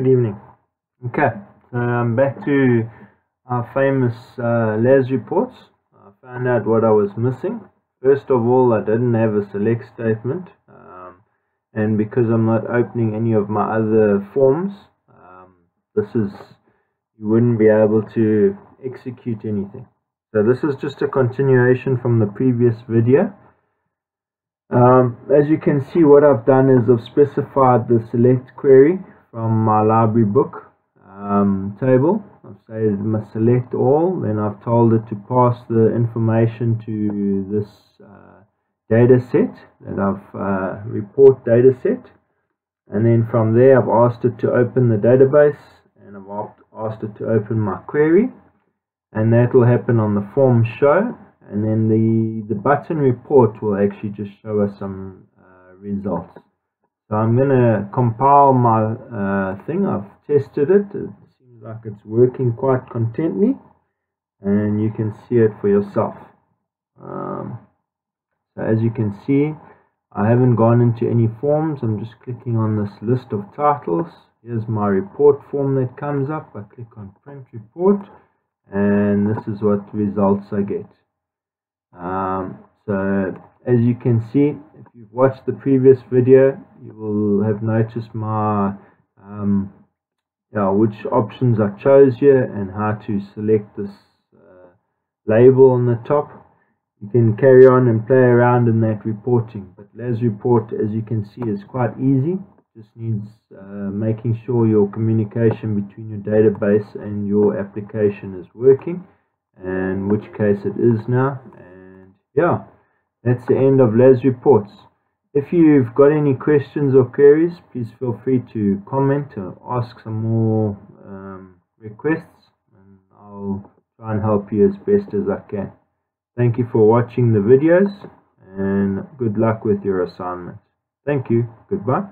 Good evening. Okay, so I'm back to our famous uh, reports. I found out what I was missing. First of all, I didn't have a select statement, um, and because I'm not opening any of my other forms, um, this is you wouldn't be able to execute anything. So this is just a continuation from the previous video. Um, as you can see what I've done is I've specified the select query from my library book um, table. I've said it must select all, then I've told it to pass the information to this uh, data set that I've uh, report data set. And then from there I've asked it to open the database and I've asked it to open my query. And that will happen on the form show and then the, the button report will actually just show us some uh, results. So I'm going to compile my uh, thing. I've tested it. It seems like it's working quite contently and you can see it for yourself. Um, so as you can see, I haven't gone into any forms. I'm just clicking on this list of titles. Here's my report form that comes up. I click on print report and this is what results I get. Um, so as you can see, if you've watched the previous video, you will have noticed my um, yeah, which options I chose here and how to select this uh, label on the top. You can carry on and play around in that reporting. But LazReport, as you can see, is quite easy. Just needs uh, making sure your communication between your database and your application is working, and which case it is now And yeah, that's the end of LazReports. If you've got any questions or queries, please feel free to comment or ask some more um, requests and I'll try and help you as best as I can. Thank you for watching the videos and good luck with your assignment. Thank you. Goodbye.